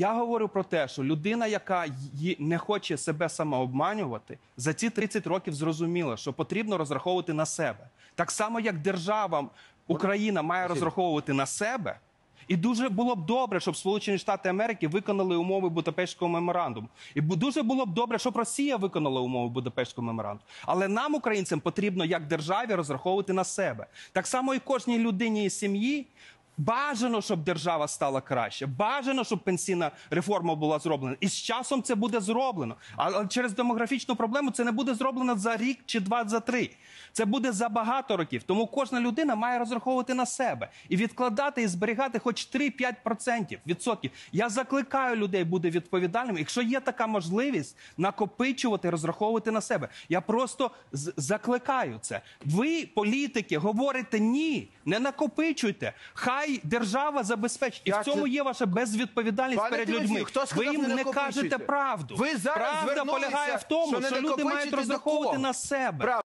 Я говорю про те, що людина, яка не хоче себе самообманювати, за ці 30 років зрозуміла, що потрібно розраховувати на себе. Так само, як держава Україна має розраховувати на себе. І дуже було б добре, щоб Сполучені Штати Америки виконали умови Будапештського меморандуму. І дуже було б добре, щоб Росія виконала умови Будапештського меморандуму. Але нам, українцям, потрібно як державі розраховувати на себе. Так само і кожній людині і сім'ї. Бажано, щоб держава стала краще. Бажано, щоб пенсійна реформа була зроблена. І з часом це буде зроблено. Але через демографічну проблему це не буде зроблено за рік чи два за три. Це буде за багато років. Тому кожна людина має розраховувати на себе і відкладати і зберігати хоч 3-5% відсотків. Я закликаю людей бути відповідальними. Якщо є така можливість накопичувати, розраховувати на себе. Я просто закликаю це. Ви, політики, говорите ні, не накопичуйте. Хай держава забезпечить. І в цьому це? є ваша безвідповідальність Пане перед Тимофію, людьми. хто сказав, ви їм не не накопичуйте? кажете правду. Ви зараз Правда звернулися, полягає в тому, що не що люди мають накопичуйте до розраховувати кого? на себе. Правда.